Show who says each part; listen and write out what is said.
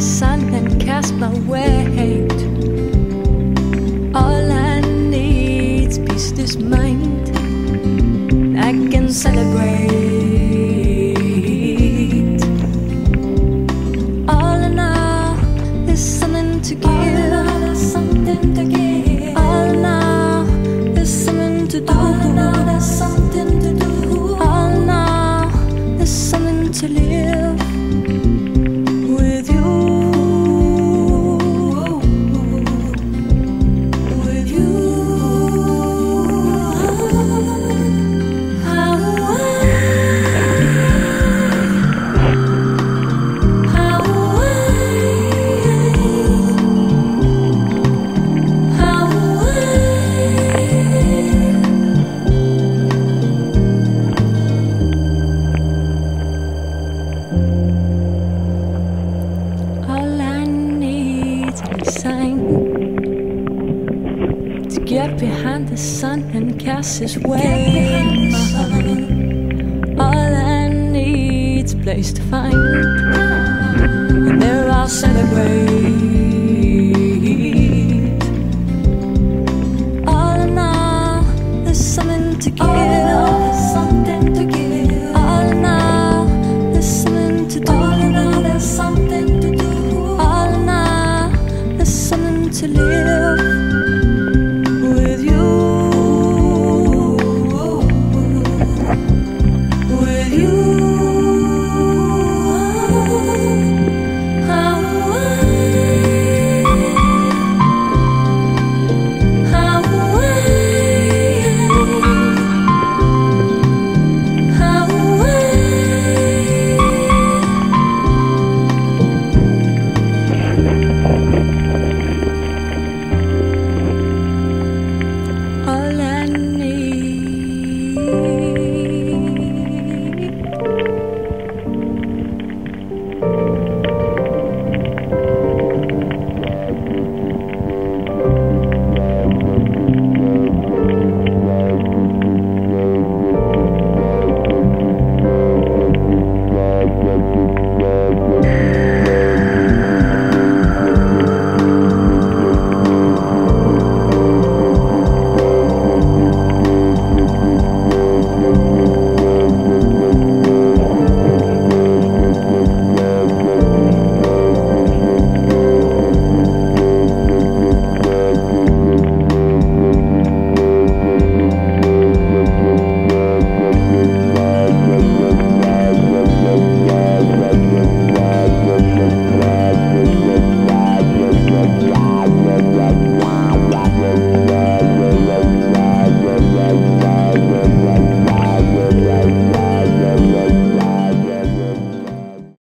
Speaker 1: sun and cast my weight. Celebrate. All in all, there's something to give. Something to get behind the sun and cast his way. All I need's place to find, and there I'll celebrate.